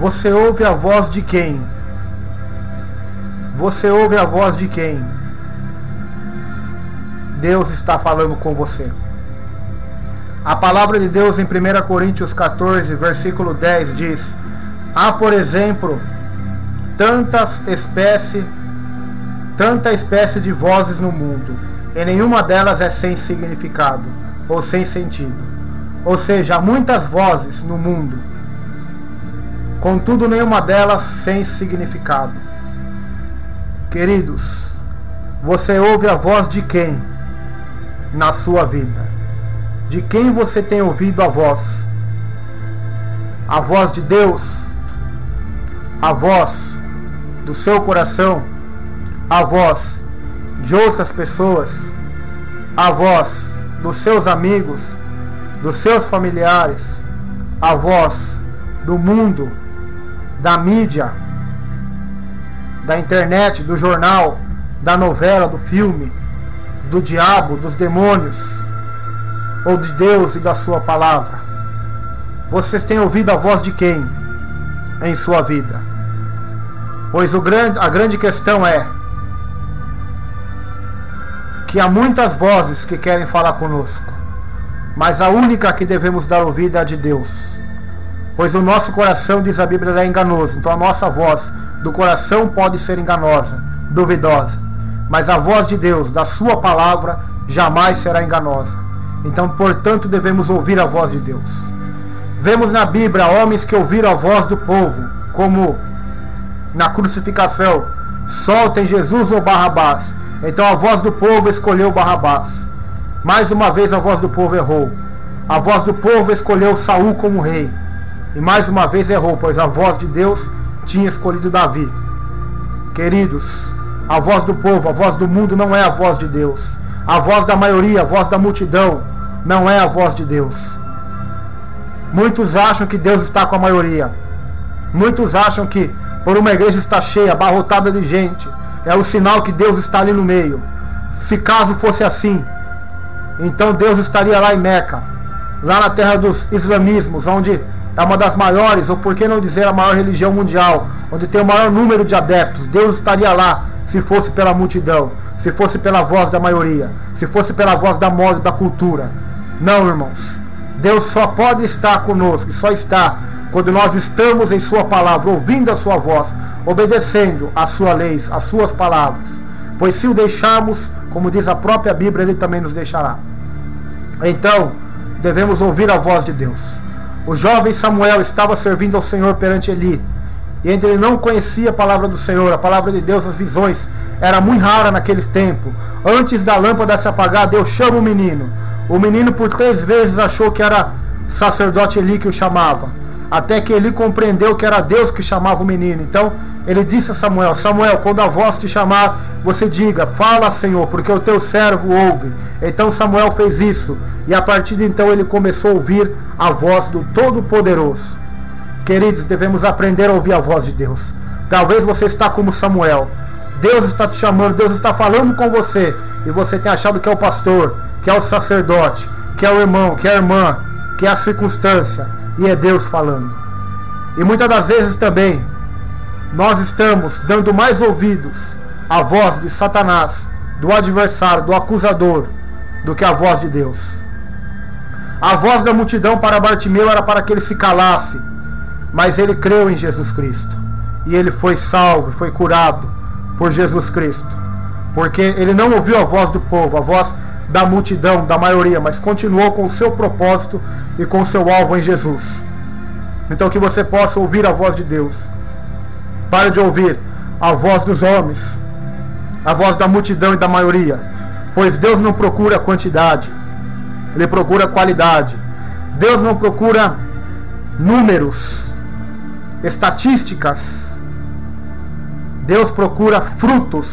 Você ouve a voz de quem? Você ouve a voz de quem? Deus está falando com você. A palavra de Deus em 1 Coríntios 14, versículo 10 diz: Há, por exemplo, tantas espécies, tanta espécie de vozes no mundo, e nenhuma delas é sem significado ou sem sentido. Ou seja, há muitas vozes no mundo, contudo nenhuma delas sem significado. Queridos, você ouve a voz de quem na sua vida? De quem você tem ouvido a voz? A voz de Deus? A voz do seu coração? A voz de outras pessoas? A voz dos seus amigos? Dos seus familiares? A voz do mundo? Da mídia? Da internet? Do jornal? Da novela? Do filme? Do diabo? Dos demônios? ou de Deus e da Sua palavra? Vocês têm ouvido a voz de quem em sua vida? Pois grande, a grande questão é que há muitas vozes que querem falar conosco, mas a única que devemos dar ouvido é a de Deus. Pois o nosso coração, diz a Bíblia, é enganoso. Então a nossa voz do coração pode ser enganosa, duvidosa. Mas a voz de Deus, da Sua palavra, jamais será enganosa. Então, portanto, devemos ouvir a voz de Deus. Vemos na Bíblia homens que ouviram a voz do povo, como na crucificação: soltem Jesus ou Barrabás. Então a voz do povo escolheu Barrabás. Mais uma vez a voz do povo errou. A voz do povo escolheu Saul como rei. E mais uma vez errou, pois a voz de Deus tinha escolhido Davi. Queridos, a voz do povo, a voz do mundo não é a voz de Deus. A voz da maioria, a voz da multidão, não é a voz de Deus. Muitos acham que Deus está com a maioria. Muitos acham que por uma igreja estar cheia, abarrotada de gente, é o sinal que Deus está ali no meio. Se caso fosse assim, então Deus estaria lá em Meca, lá na terra dos islamismos, onde é uma das maiores, ou por que não dizer a maior religião mundial, onde tem o maior número de adeptos. Deus estaria lá se fosse pela multidão se fosse pela voz da maioria, se fosse pela voz da moda da cultura. Não, irmãos. Deus só pode estar conosco, só está quando nós estamos em Sua palavra, ouvindo a Sua voz, obedecendo às Suas leis, às Suas palavras. Pois se o deixarmos, como diz a própria Bíblia, Ele também nos deixará. Então, devemos ouvir a voz de Deus. O jovem Samuel estava servindo ao Senhor perante Eli. E ainda ele não conhecia a palavra do Senhor, a palavra de Deus, as visões era muito rara naqueles tempos. Antes da lâmpada se apagar, Deus chama o menino. O menino por três vezes achou que era sacerdote Eli que o chamava. Até que ele compreendeu que era Deus que chamava o menino. Então ele disse a Samuel: Samuel, quando a voz te chamar, você diga: Fala, Senhor, porque o teu servo ouve. Então Samuel fez isso. E a partir de então ele começou a ouvir a voz do Todo-Poderoso. Queridos, devemos aprender a ouvir a voz de Deus. Talvez você está como Samuel. Deus está te chamando, Deus está falando com você. E você tem achado que é o pastor, que é o sacerdote, que é o irmão, que é a irmã, que é a circunstância. E é Deus falando. E muitas das vezes também nós estamos dando mais ouvidos à voz de Satanás, do adversário, do acusador, do que à voz de Deus. A voz da multidão para Bartimeu era para que ele se calasse, mas ele creu em Jesus Cristo. E ele foi salvo, foi curado por Jesus Cristo. Porque ele não ouviu a voz do povo, a voz da multidão, da maioria, mas continuou com o seu propósito e com o seu alvo em Jesus. Então que você possa ouvir a voz de Deus. Pare de ouvir a voz dos homens, a voz da multidão e da maioria. Pois Deus não procura quantidade, Ele procura qualidade. Deus não procura números, estatísticas Deus procura frutos.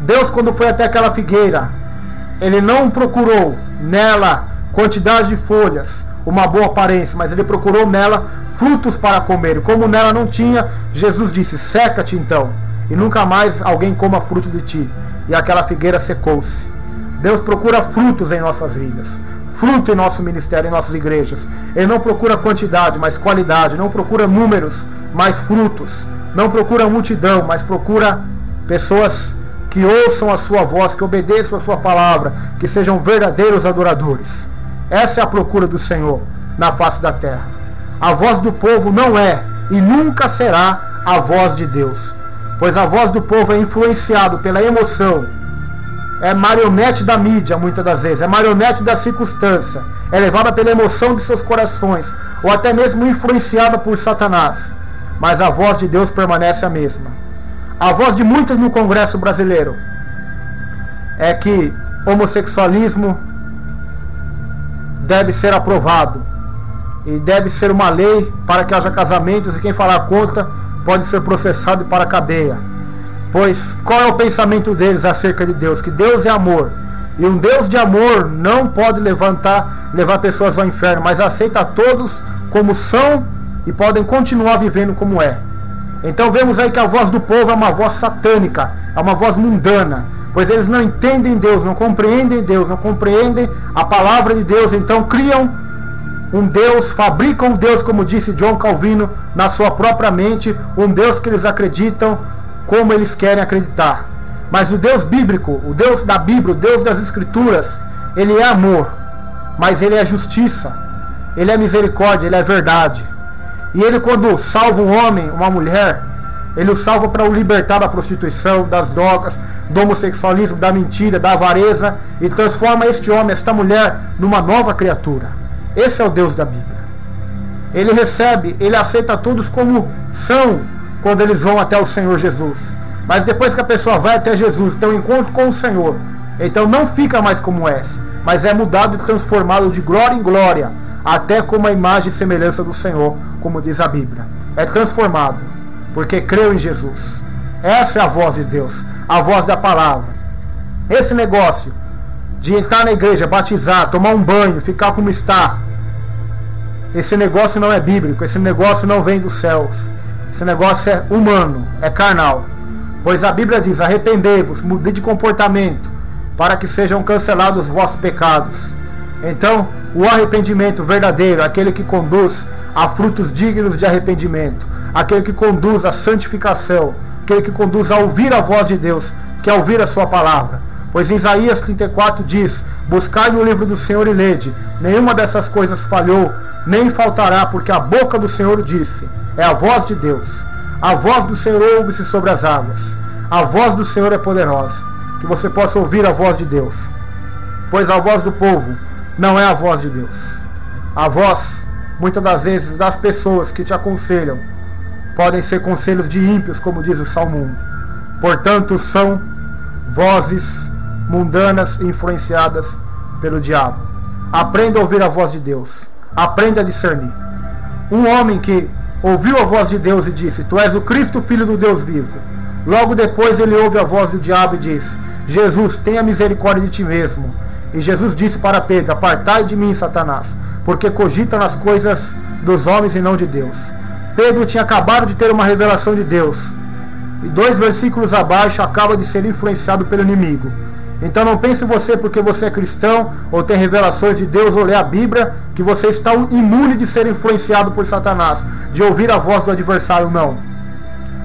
Deus, quando foi até aquela figueira, ele não procurou nela quantidade de folhas, uma boa aparência, mas ele procurou nela frutos para comer. Como nela não tinha, Jesus disse: Seca-te então, e nunca mais alguém coma fruto de ti. E aquela figueira secou-se. Deus procura frutos em nossas vidas, fruto em nosso ministério, em nossas igrejas. Ele não procura quantidade, mas qualidade, não procura números, mais frutos. Não procura multidão, mas procura pessoas que ouçam a sua voz, que obedeçam a sua palavra, que sejam verdadeiros adoradores. Essa é a procura do Senhor na face da terra. A voz do povo não é e nunca será a voz de Deus, pois a voz do povo é influenciado pela emoção, é marionete da mídia muitas das vezes, é marionete da circunstância, é levada pela emoção de seus corações, ou até mesmo influenciada por Satanás. Mas a voz de Deus permanece a mesma. A voz de muitos no Congresso brasileiro é que homossexualismo deve ser aprovado e deve ser uma lei para que haja casamentos e quem falar contra pode ser processado para a cadeia. Pois qual é o pensamento deles acerca de Deus? Que Deus é amor. E um Deus de amor não pode levantar, levar pessoas ao inferno, mas aceita todos como são e podem continuar vivendo como é. Então vemos aí que a voz do povo é uma voz satânica, é uma voz mundana, pois eles não entendem Deus, não compreendem Deus, não compreendem a palavra de Deus, então criam um Deus, fabricam um Deus, como disse John Calvino, na sua própria mente, um Deus que eles acreditam como eles querem acreditar. Mas o Deus bíblico, o Deus da Bíblia, o Deus das Escrituras, ele é amor, mas ele é justiça, ele é misericórdia, ele é verdade. E ele, quando salva um homem, uma mulher, ele o salva para o libertar da prostituição, das drogas, do homossexualismo, da mentira, da avareza e transforma este homem, esta mulher, numa nova criatura. Esse é o Deus da Bíblia. Ele recebe, ele aceita todos como são quando eles vão até o Senhor Jesus. Mas depois que a pessoa vai até Jesus, tem um encontro com o Senhor, então não fica mais como é, mas é mudado e transformado de glória em glória, até como a imagem e semelhança do Senhor, como diz a Bíblia. É transformado, porque creu em Jesus. Essa é a voz de Deus, a voz da palavra. Esse negócio de entrar na igreja, batizar, tomar um banho, ficar como está, esse negócio não é bíblico, esse negócio não vem dos céus. Esse negócio é humano, é carnal. Pois a Bíblia diz: arrependei-vos, mudei de comportamento, para que sejam cancelados os vossos pecados. Então, o arrependimento verdadeiro, aquele que conduz a frutos dignos de arrependimento, aquele que conduz à santificação, aquele que conduz a ouvir a voz de Deus, que é ouvir a sua palavra. Pois Isaías 34 diz: Buscai no livro do Senhor e lede, nenhuma dessas coisas falhou, nem faltará, porque a boca do Senhor disse. É a voz de Deus. A voz do Senhor ouve-se sobre as águas. A voz do Senhor é poderosa. Que você possa ouvir a voz de Deus. Pois a voz do povo não é a voz de Deus. A voz, muitas das vezes, das pessoas que te aconselham, podem ser conselhos de ímpios, como diz o Salmo 1. Portanto, são vozes mundanas influenciadas pelo diabo. Aprenda a ouvir a voz de Deus. Aprenda a discernir. Um homem que ouviu a voz de Deus e disse: Tu és o Cristo, filho do Deus vivo. Logo depois ele ouve a voz do diabo e diz: Jesus, tenha misericórdia de ti mesmo. E Jesus disse para Pedro: Apartai de mim, Satanás, porque cogita nas coisas dos homens e não de Deus. Pedro tinha acabado de ter uma revelação de Deus. E dois versículos abaixo acaba de ser influenciado pelo inimigo. Então não pense você porque você é cristão ou tem revelações de Deus ou lê a Bíblia que você está imune de ser influenciado por Satanás, de ouvir a voz do adversário, não.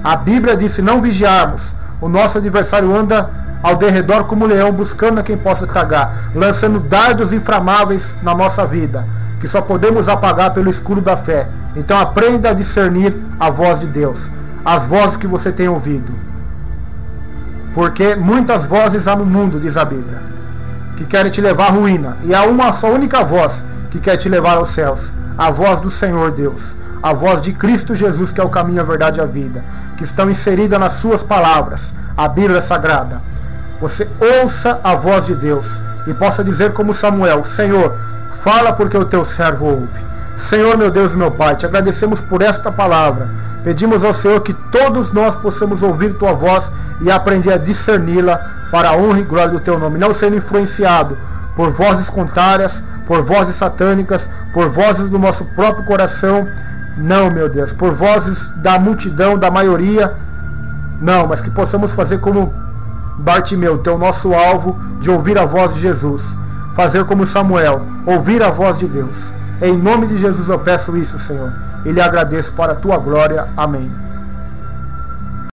A Bíblia diz: se não vigiarmos, o nosso adversário anda ao derredor como leão, buscando a quem possa tragar, lançando dardos inflamáveis na nossa vida, que só podemos apagar pelo escuro da fé. Então aprenda a discernir a voz de Deus, as vozes que você tem ouvido. Porque muitas vozes há no mundo, diz a Bíblia, que querem te levar à ruína. E há uma só única voz que quer te levar aos céus: a voz do Senhor Deus, a voz de Cristo Jesus, que é o caminho, a verdade e a vida, que estão inseridas nas suas palavras, a Bíblia Sagrada. Você ouça a voz de Deus e possa dizer como Samuel: Senhor, fala porque o teu servo ouve. Senhor, meu Deus e meu Pai, te agradecemos por esta palavra. Pedimos ao Senhor que todos nós possamos ouvir tua voz e aprender a discerni-la para a honra e glória do teu nome, não sendo influenciado por vozes contrárias, por vozes satânicas, por vozes do nosso próprio coração, não, meu Deus, por vozes da multidão, da maioria, não, mas que possamos fazer como Bartimeu, ter o nosso alvo de ouvir a voz de Jesus, fazer como Samuel, ouvir a voz de Deus. Em nome de Jesus eu peço isso, Senhor. E lhe agradeço para a tua glória. Amém.